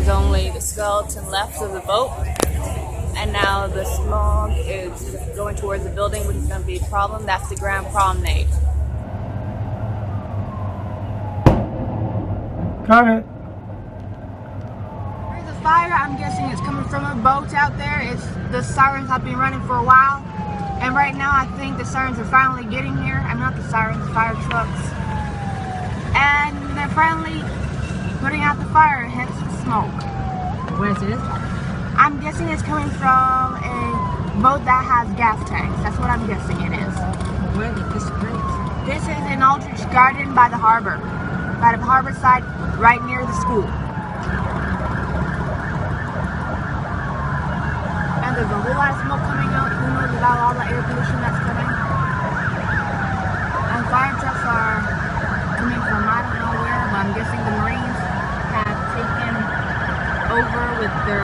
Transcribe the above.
There's only the skeleton left of the boat. And now the smog is going towards the building, which is going to be a problem. That's the Grand Promenade. Got it. There's a fire. I'm guessing it's coming from a boat out there. It's the sirens have been running for a while, and right now I think the sirens are finally getting here. I'm not the sirens, the fire trucks, and they're finally putting out the fire. Hence the smoke. Where is it? I'm guessing it's coming from a boat that has gas tanks. That's what I'm guessing it is. Where did this place? This is in Aldrich Garden by the harbor, by the harbor side, right near the school. And there's a whole lot of smoke coming out. Who knows about all the air pollution that's coming? And fire trucks are coming from I don't know where, but I'm guessing the taken over with their